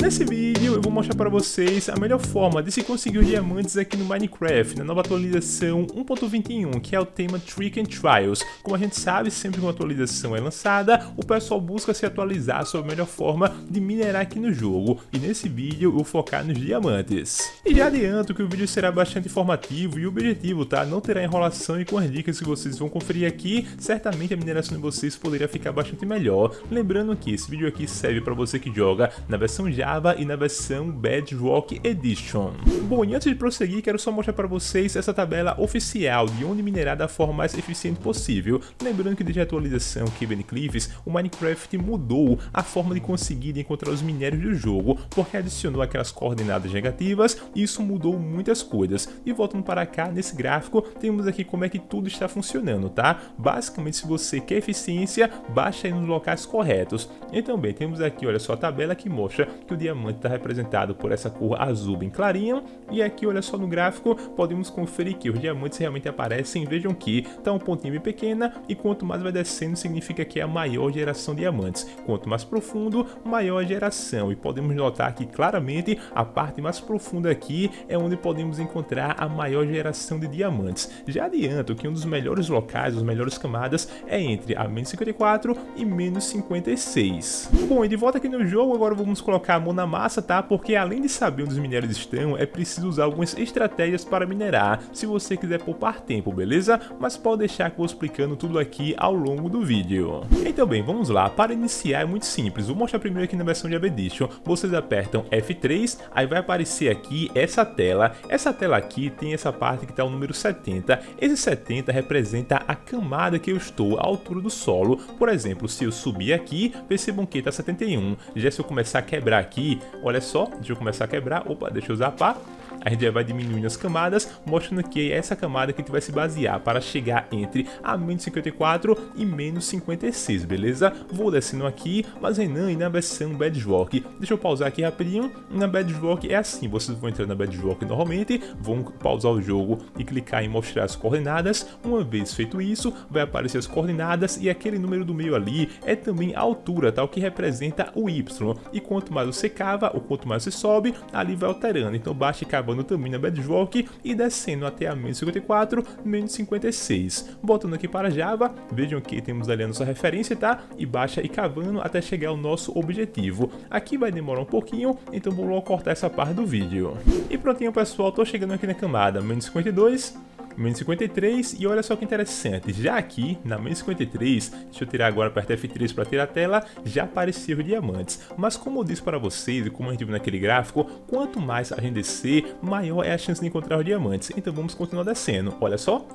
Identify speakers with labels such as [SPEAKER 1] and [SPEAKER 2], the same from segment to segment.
[SPEAKER 1] Nesse vídeo eu vou mostrar para vocês a melhor forma de se conseguir diamantes aqui no Minecraft, na nova atualização 1.21, que é o tema Trick and Trials. Como a gente sabe, sempre que uma atualização é lançada, o pessoal busca se atualizar sobre a melhor forma de minerar aqui no jogo, e nesse vídeo eu vou focar nos diamantes. E já adianto que o vídeo será bastante informativo e objetivo, tá? Não terá enrolação e com as dicas que vocês vão conferir aqui, certamente a mineração de vocês poderia ficar bastante melhor. Lembrando que esse vídeo aqui serve para você que joga na versão Java e na versão Bedrock Edition. Bom, e antes de prosseguir, quero só mostrar para vocês essa tabela oficial de onde minerar da forma mais eficiente possível. Lembrando que desde a atualização Kevin Cliffs, o Minecraft mudou a forma de conseguir encontrar os minérios do jogo, porque adicionou aquelas coordenadas negativas e isso mudou muitas coisas. E voltando para cá, nesse gráfico, temos aqui como é que tudo está funcionando, tá? Basicamente, se você quer eficiência, baixa aí nos locais corretos. E também temos aqui, olha só, a tabela que mostra que o diamante está representado por essa cor azul bem clarinha. E aqui, olha só no gráfico, podemos conferir que os diamantes realmente aparecem. Vejam que está um pontinho bem pequena e quanto mais vai descendo, significa que é a maior geração de diamantes. Quanto mais profundo, maior a geração. E podemos notar que claramente a parte mais profunda aqui é onde podemos encontrar a maior geração de diamantes. Já adianto que um dos melhores locais, as melhores camadas, é entre a menos 54 e menos 56. Bom, e de volta aqui no jogo, agora vamos colocar a mão na massa, tá? Porque além de saber onde os minérios estão, é preciso usar algumas estratégias para minerar, se você quiser poupar tempo, beleza? Mas pode deixar que eu vou explicando tudo aqui ao longo do vídeo. Então bem, vamos lá. Para iniciar é muito simples, vou mostrar primeiro aqui na versão de Edition. Vocês apertam F3, aí vai aparecer aqui essa tela. Essa tela aqui tem essa parte que está o número 70. Esse 70 representa a camada que eu estou, a altura do solo. Por exemplo, se eu subir aqui, percebam que está 71. Já se eu começar a quebrar aqui, olha só, deixa eu começar a quebrar. Opa, deixa eu usar pá a gente já vai diminuindo as camadas, mostrando que é essa camada que a gente vai se basear para chegar entre a menos 54 e menos 56, beleza? Vou descendo aqui, mas Renan, e na versão Bedrock, deixa eu pausar aqui rapidinho, na Bedrock é assim, vocês vão entrar na Bedrock normalmente, vão pausar o jogo e clicar em mostrar as coordenadas, uma vez feito isso, vai aparecer as coordenadas e aquele número do meio ali é também a altura, tá? O que representa o Y, e quanto mais você cava, ou quanto mais você sobe, ali vai alterando, então basta cavar acabando também na Bedrock e descendo até a menos 54, menos 56. Voltando aqui para Java, vejam que temos ali a nossa referência, tá? E baixa e cavando até chegar ao nosso objetivo. Aqui vai demorar um pouquinho, então vou logo cortar essa parte do vídeo. E prontinho pessoal, tô chegando aqui na camada menos 52, menos 53 e olha só que interessante, já aqui na menos 53, deixa eu tirar agora, apertar F3 para tirar a tela, já apareceu os diamantes, mas como eu disse para vocês e como a gente viu naquele gráfico, quanto mais a gente descer, maior é a chance de encontrar os diamantes, então vamos continuar descendo, olha só,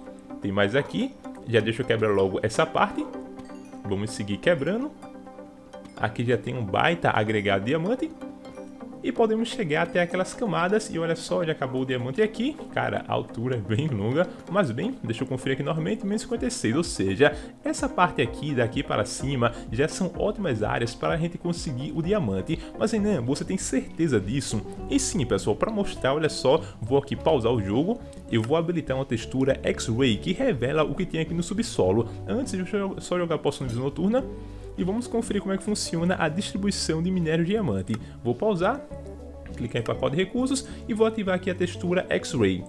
[SPEAKER 1] tem mais aqui, já deixa eu quebrar logo essa parte, vamos seguir quebrando, aqui já tem um baita agregado diamante, e podemos chegar até aquelas camadas. E olha só, já acabou o diamante aqui, cara, a altura é bem longa, mas bem, deixa eu conferir aqui normalmente, menos 56, ou seja, essa parte aqui, daqui para cima, já são ótimas áreas para a gente conseguir o diamante, mas Renan, você tem certeza disso? E sim, pessoal, para mostrar, olha só, vou aqui pausar o jogo, eu vou habilitar uma textura X-Ray que revela o que tem aqui no subsolo, antes deixa eu só jogar poção de noturna, e vamos conferir como é que funciona a distribuição de minério diamante. Vou pausar, clicar em pacote de recursos e vou ativar aqui a textura X-Ray.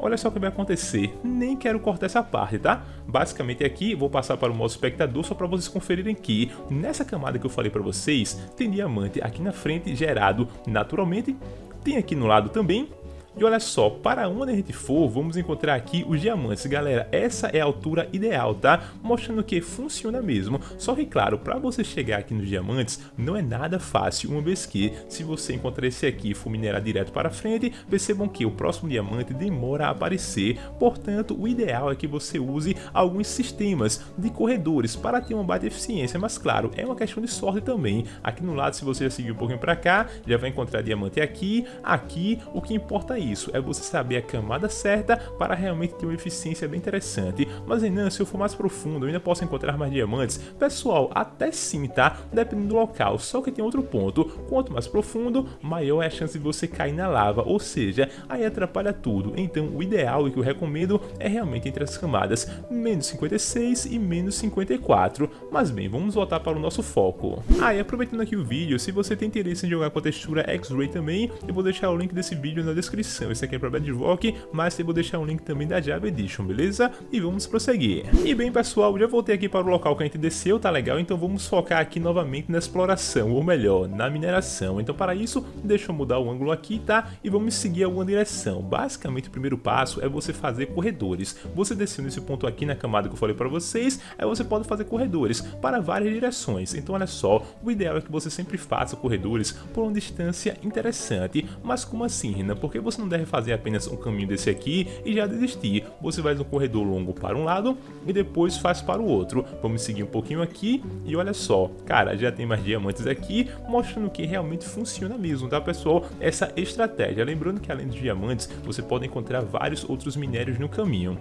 [SPEAKER 1] Olha só o que vai acontecer, nem quero cortar essa parte, tá? Basicamente aqui, vou passar para o modo espectador só para vocês conferirem que nessa camada que eu falei para vocês, tem diamante aqui na frente gerado naturalmente, tem aqui no lado também, e olha só, para onde a gente for, vamos encontrar aqui os diamantes. Galera, essa é a altura ideal, tá? Mostrando que funciona mesmo. Só que, claro, para você chegar aqui nos diamantes, não é nada fácil, uma vez que, se você encontrar esse aqui e for minerar direto para frente, percebam que o próximo diamante demora a aparecer. Portanto, o ideal é que você use alguns sistemas de corredores para ter uma baita eficiência. Mas, claro, é uma questão de sorte também. Aqui no lado, se você já seguir um pouquinho para cá, já vai encontrar diamante aqui, aqui. O que importa é isso, é você saber a camada certa para realmente ter uma eficiência bem interessante. Mas Renan, se eu for mais profundo, eu ainda posso encontrar mais diamantes? Pessoal, até sim, tá? Dependendo do local, só que tem outro ponto, quanto mais profundo, maior é a chance de você cair na lava, ou seja, aí atrapalha tudo. Então o ideal e que eu recomendo é realmente entre as camadas menos 56 e menos 54. Mas bem, vamos voltar para o nosso foco. Ah, e aproveitando aqui o vídeo, se você tem interesse em jogar com a textura X-Ray também, eu vou deixar o link desse vídeo na descrição. Esse aqui é para Bedrock, mas eu vou deixar o link também da Java Edition, beleza? E vamos prosseguir. E bem pessoal, já voltei aqui para o local que a gente desceu, tá legal? Então vamos focar aqui novamente na exploração, ou melhor, na mineração. Então para isso, deixa eu mudar o ângulo aqui, tá? E vamos seguir alguma direção. Basicamente o primeiro passo é você fazer corredores. Você desceu nesse ponto aqui na camada que eu falei para vocês, aí você pode fazer corredores para várias direções. Então olha só, o ideal é que você sempre faça corredores por uma distância interessante. Mas como assim, Renan? Porque você não deve fazer apenas um caminho desse aqui e já desistir. Você faz um corredor longo para um lado e depois faz para o outro. Vamos seguir um pouquinho aqui e olha só, cara, já tem mais diamantes aqui, mostrando que realmente funciona mesmo, tá pessoal? Essa estratégia. Lembrando que além dos diamantes, você pode encontrar vários outros minérios no caminho.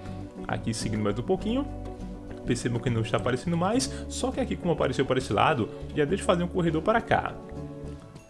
[SPEAKER 1] Aqui seguindo mais um pouquinho, percebam que não está aparecendo mais, só que aqui como apareceu para esse lado, já deixa eu fazer um corredor para cá.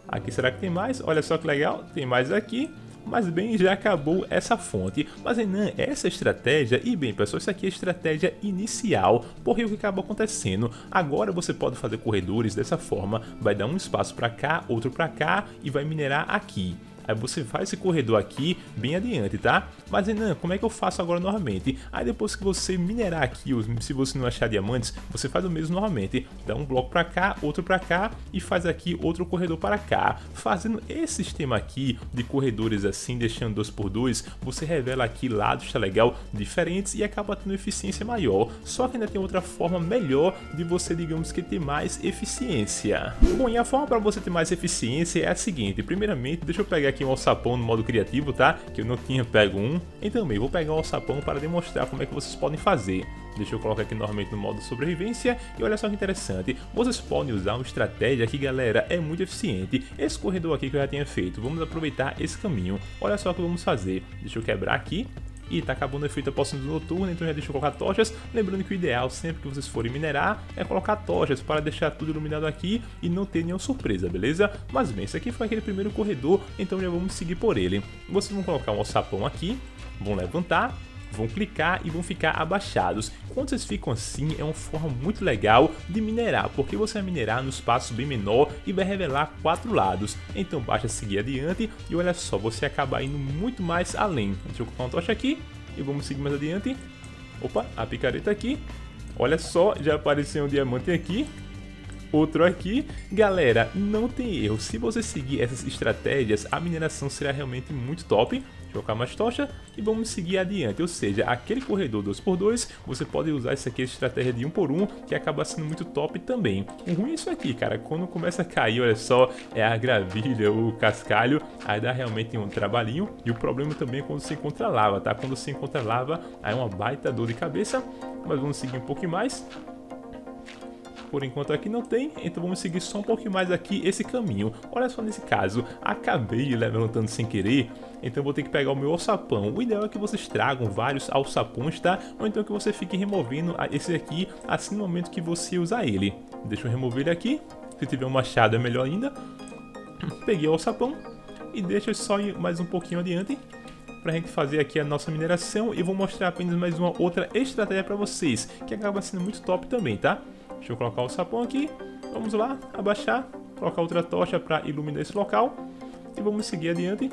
[SPEAKER 1] Aqui será que tem mais? Olha só que legal, tem mais aqui. Mas bem, já acabou essa fonte. Mas Renan, essa estratégia, e bem pessoal, isso aqui é a estratégia inicial, porque o que acaba acontecendo? Agora você pode fazer corredores dessa forma, vai dar um espaço para cá, outro para cá e vai minerar aqui. Aí você faz esse corredor aqui bem adiante, tá? Mas Renan, como é que eu faço agora novamente? Aí depois que você minerar aqui, se você não achar diamantes, você faz o mesmo novamente. Dá um bloco para cá, outro para cá e faz aqui outro corredor para cá. Fazendo esse sistema aqui de corredores assim, deixando dois por dois, você revela aqui lados, tá legal, diferentes e acaba tendo eficiência maior. Só que ainda tem outra forma melhor de você, digamos que ter mais eficiência. Bom, e a forma para você ter mais eficiência é a seguinte. Primeiramente, deixa eu pegar aqui aqui um alçapão no modo criativo, tá? Que eu não tinha pego um. Então também vou pegar um alçapão para demonstrar como é que vocês podem fazer. Deixa eu colocar aqui normalmente no modo sobrevivência. E olha só que interessante, vocês podem usar uma estratégia que galera é muito eficiente, esse corredor aqui que eu já tinha feito, vamos aproveitar esse caminho, olha só o que vamos fazer, deixa eu quebrar aqui, e tá acabando o efeito apóstolo noturno, então já deixa eu colocar tochas. Lembrando que o ideal, sempre que vocês forem minerar, é colocar tochas para deixar tudo iluminado aqui e não ter nenhuma surpresa, beleza? Mas bem, esse aqui foi aquele primeiro corredor, então já vamos seguir por ele. Vocês vão colocar um alçapão aqui, vão levantar, vão clicar e vão ficar abaixados. Quando vocês ficam assim, é uma forma muito legal de minerar, porque você vai minerar no espaço bem menor e vai revelar quatro lados. Então basta seguir adiante e olha só, você acaba indo muito mais além. Deixa eu colocar uma tocha aqui e vamos seguir mais adiante. Opa, a picareta aqui. Olha só, já apareceu um diamante aqui outro aqui. Galera, não tem erro, se você seguir essas estratégias, a mineração será realmente muito top. Colocar mais tocha e vamos seguir adiante, ou seja, aquele corredor 2x2, você pode usar isso aqui, estratégia de 1 por 1 que acaba sendo muito top também. O ruim é isso aqui, cara, quando começa a cair, olha só, é a gravilha, o cascalho, aí dá realmente um trabalhinho, e o problema também é quando você encontra lava, tá? Quando você encontra lava, aí é uma baita dor de cabeça, mas vamos seguir um pouquinho mais. Por enquanto aqui não tem, então vamos seguir só um pouquinho mais aqui esse caminho. Olha só nesse caso, acabei levantando sem querer, então vou ter que pegar o meu alçapão. O ideal é que vocês tragam vários alçapões, tá? Ou então que você fique removendo esse aqui assim no momento que você usar ele. Deixa eu remover ele aqui. Se tiver um machado é melhor ainda. Peguei o alçapão e deixa só ir mais um pouquinho adiante para a gente fazer aqui a nossa mineração e vou mostrar apenas mais uma outra estratégia para vocês, que acaba sendo muito top também, tá? Deixa eu colocar o sapão aqui. Vamos lá, abaixar, colocar outra tocha para iluminar esse local. E vamos seguir adiante.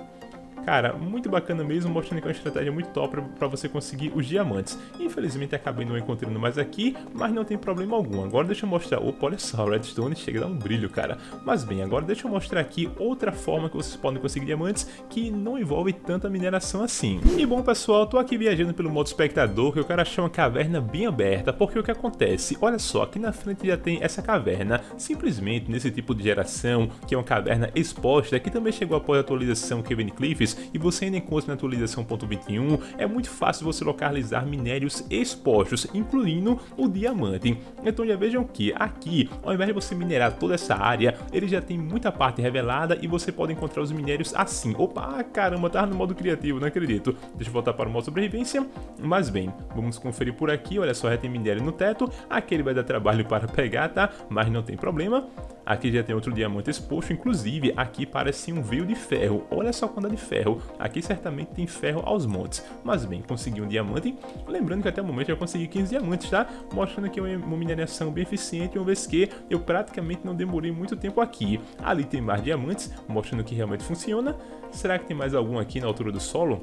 [SPEAKER 1] Cara, muito bacana mesmo, mostrando que é uma estratégia muito top para você conseguir os diamantes. Infelizmente acabei não encontrando mais aqui, mas não tem problema algum. Agora deixa eu mostrar, opa, olha só, redstone chega a dar um brilho, cara. Mas bem, agora deixa eu mostrar aqui outra forma que vocês podem conseguir diamantes que não envolve tanta mineração assim. E bom pessoal, tô aqui viajando pelo modo espectador que eu quero achar uma caverna bem aberta, porque o que acontece? Olha só, aqui na frente já tem essa caverna, simplesmente nesse tipo de geração, que é uma caverna exposta, que também chegou após a atualização Kevin Cliffs, e você ainda encontra na atualização 1.21, é muito fácil você localizar minérios expostos, incluindo o diamante. Então já vejam que aqui, ao invés de você minerar toda essa área, ele já tem muita parte revelada e você pode encontrar os minérios assim. Opa, caramba, tá no modo criativo, não acredito. Deixa eu voltar para o modo sobrevivência. Mas bem, vamos conferir por aqui, olha só, já tem minério no teto. Aqui ele vai dar trabalho para pegar, tá? Mas não tem problema. Aqui já tem outro diamante exposto, inclusive aqui parece um veio de ferro. Olha só quando é de ferro. Aqui certamente tem ferro aos montes. Mas bem, consegui um diamante. Lembrando que até o momento eu consegui 15 diamantes, tá? Mostrando que é uma mineração bem eficiente, uma vez que eu praticamente não demorei muito tempo aqui. Ali tem mais diamantes, mostrando que realmente funciona. Será que tem mais algum aqui na altura do solo?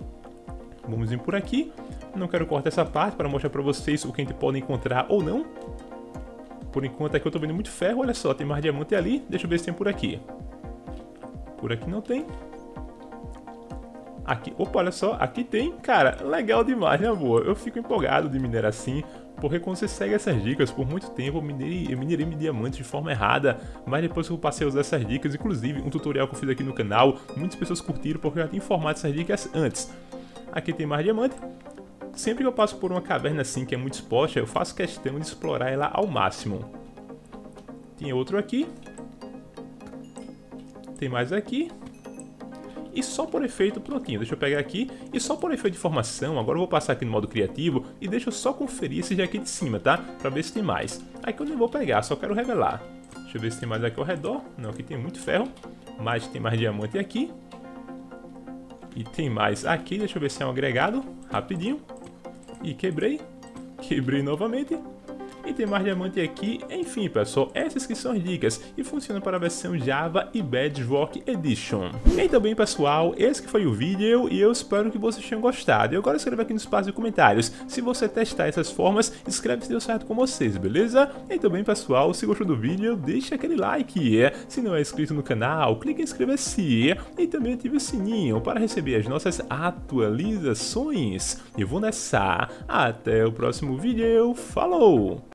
[SPEAKER 1] Vamos vir por aqui. Não quero cortar essa parte para mostrar para vocês o que a gente pode encontrar ou não. Por enquanto aqui eu tô vendo muito ferro, olha só, tem mais diamante ali. Deixa eu ver se tem por aqui. Por aqui não tem. Aqui, opa, olha só, aqui tem, cara, legal demais, né, boa? Eu fico empolgado de minerar assim, porque quando você segue essas dicas, por muito tempo eu minerei, eu minerei diamantes de forma errada, mas depois que eu passei a usar essas dicas, inclusive um tutorial que eu fiz aqui no canal, muitas pessoas curtiram porque eu já tinha informado essas dicas antes. Aqui tem mais diamante, Sempre que eu passo por uma caverna assim que é muito exposta, eu faço questão de explorar ela ao máximo. Tem outro aqui. Tem mais aqui. E só por efeito, prontinho, deixa eu pegar aqui. E só por efeito de formação, agora eu vou passar aqui no modo criativo e deixa eu só conferir esse aqui de cima, tá? Pra ver se tem mais. Aqui eu não vou pegar, só quero revelar. Deixa eu ver se tem mais aqui ao redor. Não, aqui tem muito ferro. Mas tem mais diamante aqui. E tem mais aqui, deixa eu ver se é um agregado. Rapidinho. E quebrei. Quebrei novamente. E tem mais diamante aqui, enfim pessoal, essas que são as dicas e funcionam para a versão Java e Bedrock Edition. Então bem pessoal, esse que foi o vídeo e eu espero que vocês tenham gostado. E agora escreva aqui no espaço de comentários, se você testar essas formas, escreve se deu certo com vocês, beleza? Então bem pessoal, se gostou do vídeo, deixa aquele like, se não é inscrito no canal, clique em inscrever-se e também ative o sininho para receber as nossas atualizações. Eu vou nessa, até o próximo vídeo, falou!